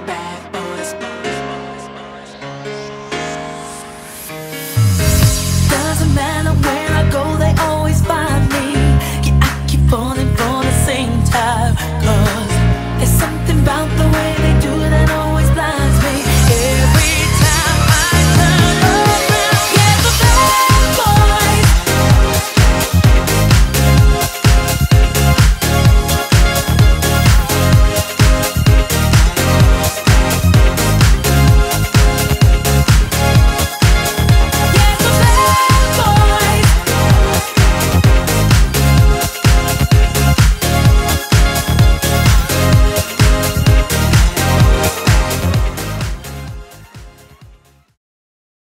bad.